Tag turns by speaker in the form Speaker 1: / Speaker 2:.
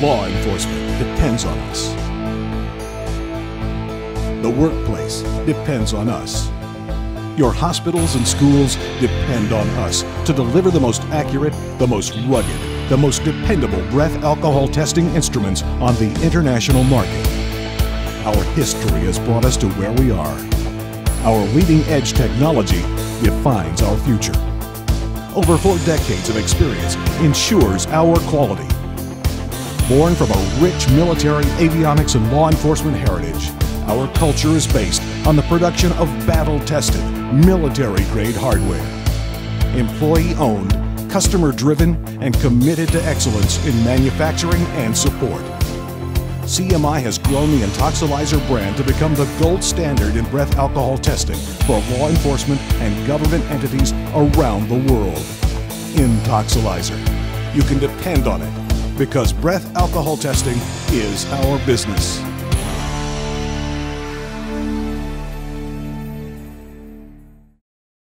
Speaker 1: Law enforcement depends on us. The workplace depends on us. Your hospitals and schools depend on us to deliver the most accurate, the most rugged, the most dependable breath alcohol testing instruments on the international market. Our history has brought us to where we are. Our leading edge technology defines our future. Over four decades of experience ensures our quality. Born from a rich military, avionics, and law enforcement heritage, our culture is based on the production of battle tested, military grade hardware. Employee owned, customer driven, and committed to excellence in manufacturing and support. CMI has grown the Intoxilyzer brand to become the gold standard in breath alcohol testing for law enforcement and government entities around the world. Intoxilyzer. You can depend on it because breath alcohol testing is our business.